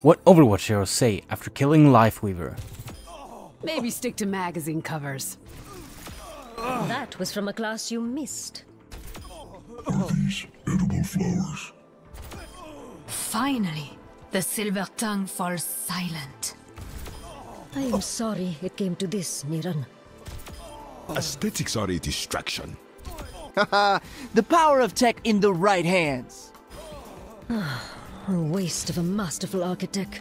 What Overwatch heroes say after killing Lifeweaver. Maybe stick to magazine covers. That was from a class you missed. Are these edible flowers? Finally, the silver tongue falls silent. I am sorry it came to this, Niran. Aesthetics are a distraction. the power of tech in the right hands. A waste of a masterful architect.